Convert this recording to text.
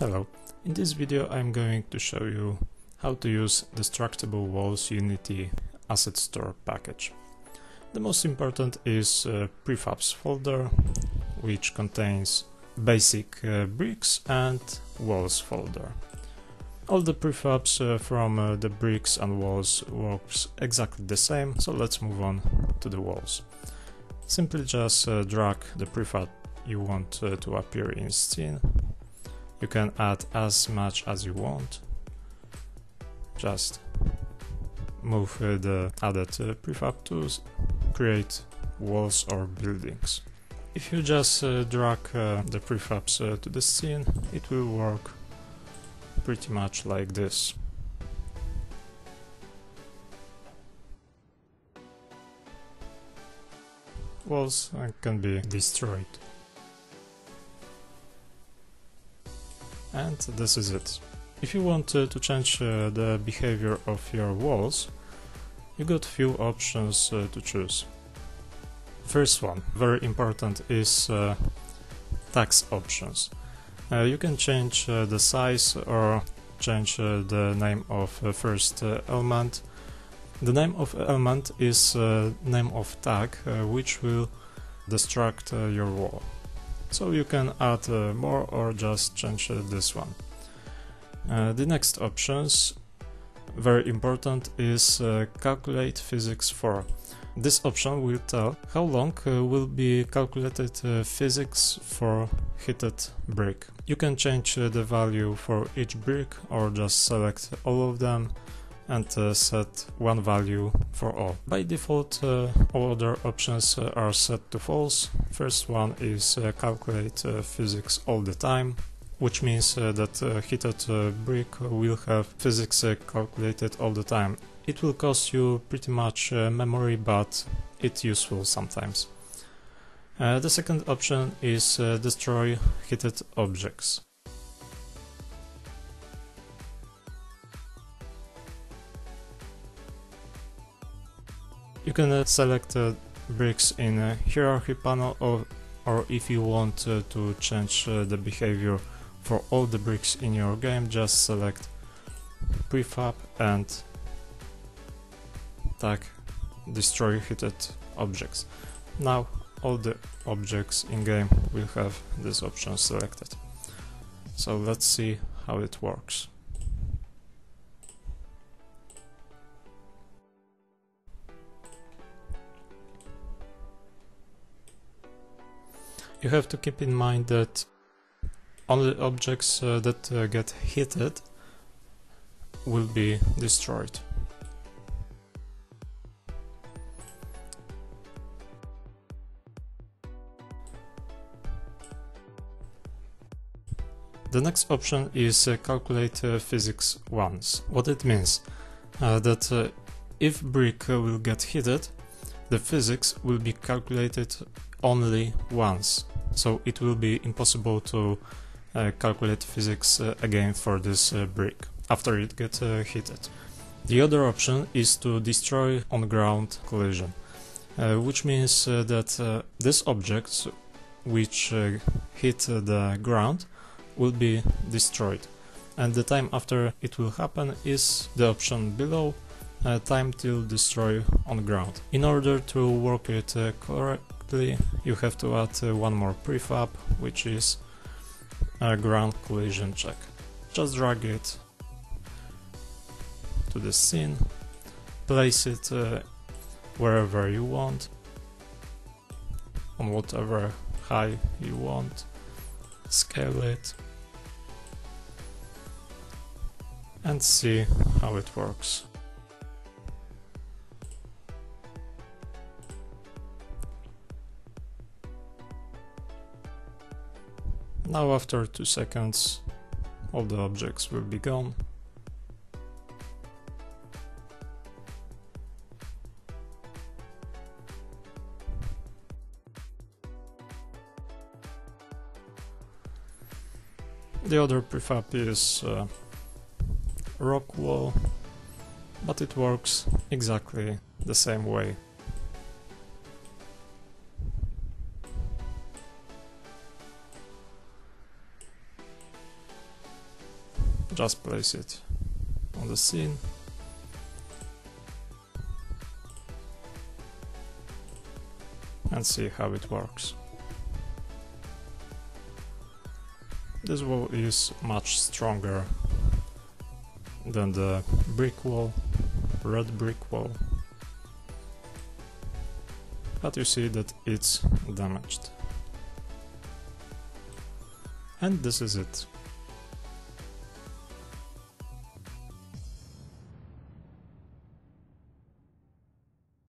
Hello, in this video I'm going to show you how to use Destructible Walls Unity Asset Store package. The most important is prefabs folder, which contains basic uh, bricks and walls folder. All the prefabs uh, from uh, the bricks and walls works exactly the same, so let's move on to the walls. Simply just uh, drag the prefab you want uh, to appear in scene you can add as much as you want. Just move the added uh, prefab to create walls or buildings. If you just uh, drag uh, the prefabs uh, to the scene, it will work pretty much like this. Walls uh, can be destroyed. And this is it. If you want uh, to change uh, the behavior of your walls, you got few options uh, to choose. First one, very important, is uh, text options. Uh, you can change uh, the size or change the name of first element. The name of element is name of tag, which will destruct your wall so you can add uh, more or just change uh, this one. Uh, the next options, very important, is uh, calculate physics for. This option will tell how long uh, will be calculated uh, physics for heated brick. You can change the value for each brick or just select all of them and uh, set one value for all. By default, uh, all other options uh, are set to false. First one is uh, calculate uh, physics all the time, which means uh, that heated brick will have physics calculated all the time. It will cost you pretty much memory, but it's useful sometimes. the second option is destroy heated objects. You can uh, select uh, bricks in a hierarchy panel or, or if you want uh, to change the behavior for all the bricks in your game, just select prefab and tag destroy heated objects. Now all the objects in game will have this option selected. So let's see how it works. You have to keep in mind that only objects uh, that uh, get hit will be destroyed. The next option is uh, calculate uh, physics once. What it means? Uh, that uh, if brick will get hit, the physics will be calculated only once so it will be impossible to uh, calculate physics uh, again for this uh, brick after it gets uh, hit. The other option is to destroy on ground collision, uh, which means uh, that this objects which hit the ground will be destroyed and the time after it will happen is the option below time till destroy on ground. In order to work it uh, you have to add uh, one more prefab, which is a ground collision check. Just drag it to the scene, place it uh, wherever you want, on whatever high you want, scale it, and see how it works. Now after 2 seconds all the objects will be gone. The other prefab is uh, rock wall, but it works exactly the same way. Just place it on the scene and see how it works. This wall is much stronger than the brick wall, red brick wall, but you see that it's damaged. And this is it.